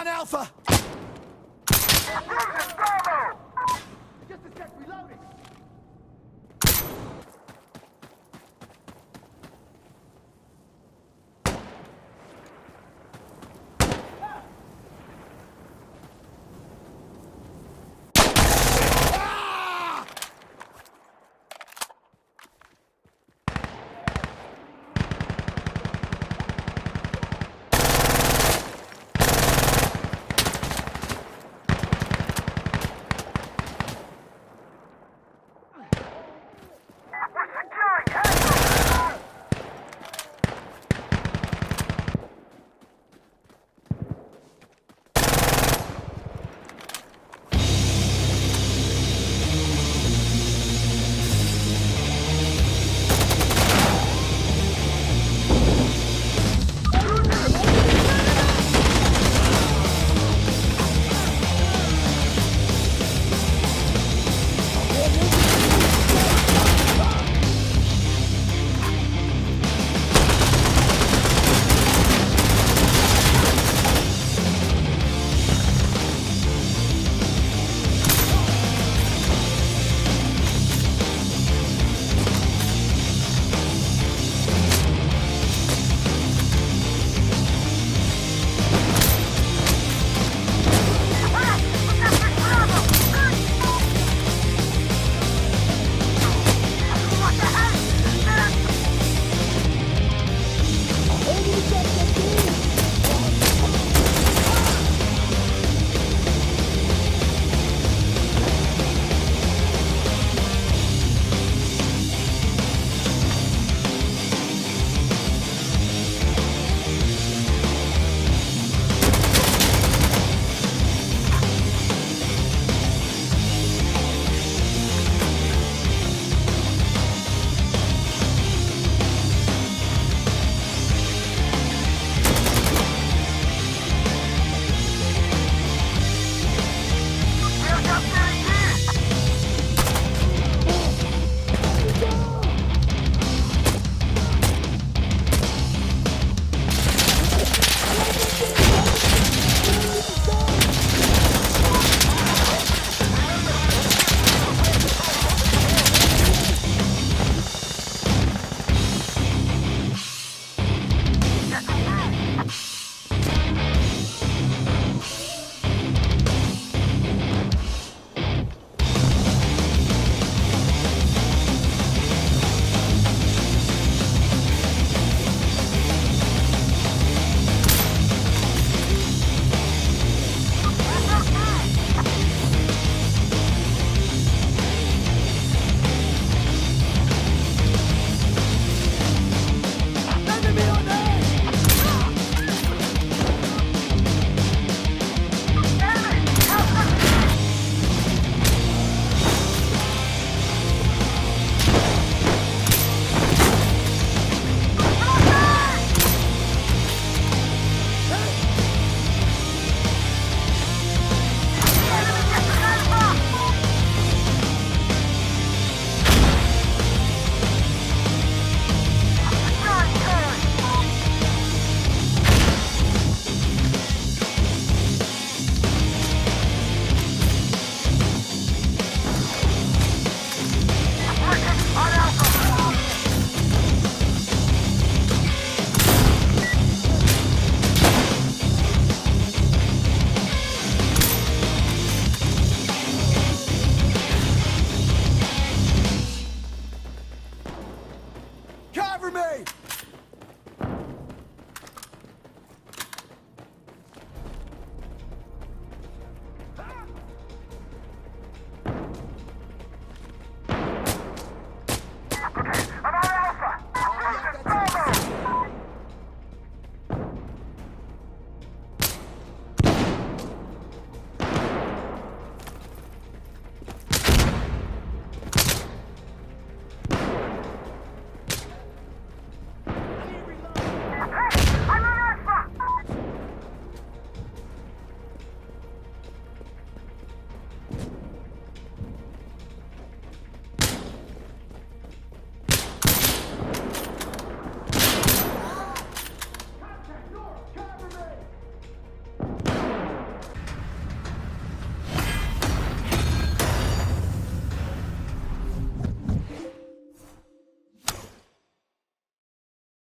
On Alpha!